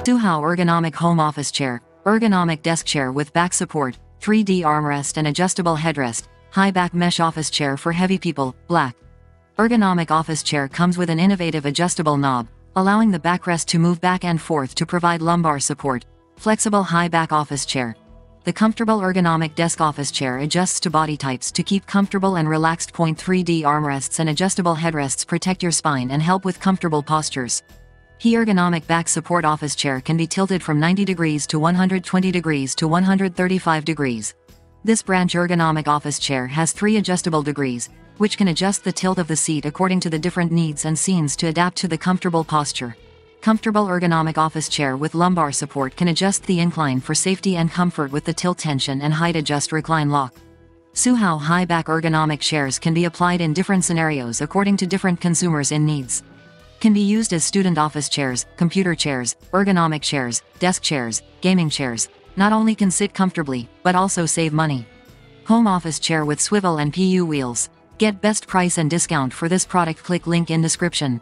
Soohow Ergonomic Home Office Chair, Ergonomic Desk Chair with Back Support, 3D Armrest and Adjustable Headrest, High Back Mesh Office Chair for Heavy People, Black. Ergonomic Office Chair comes with an innovative adjustable knob, allowing the backrest to move back and forth to provide lumbar support. Flexible High Back Office Chair. The comfortable ergonomic desk office chair adjusts to body types to keep comfortable and relaxed. Point 3D armrests and adjustable headrests protect your spine and help with comfortable postures. He ergonomic back support office chair can be tilted from 90 degrees to 120 degrees to 135 degrees. This branch ergonomic office chair has three adjustable degrees, which can adjust the tilt of the seat according to the different needs and scenes to adapt to the comfortable posture. Comfortable ergonomic office chair with lumbar support can adjust the incline for safety and comfort with the tilt tension and height adjust recline lock. Soohow high back ergonomic chairs can be applied in different scenarios according to different consumers in needs. Can be used as student office chairs, computer chairs, ergonomic chairs, desk chairs, gaming chairs. Not only can sit comfortably, but also save money. Home office chair with swivel and PU wheels. Get best price and discount for this product click link in description.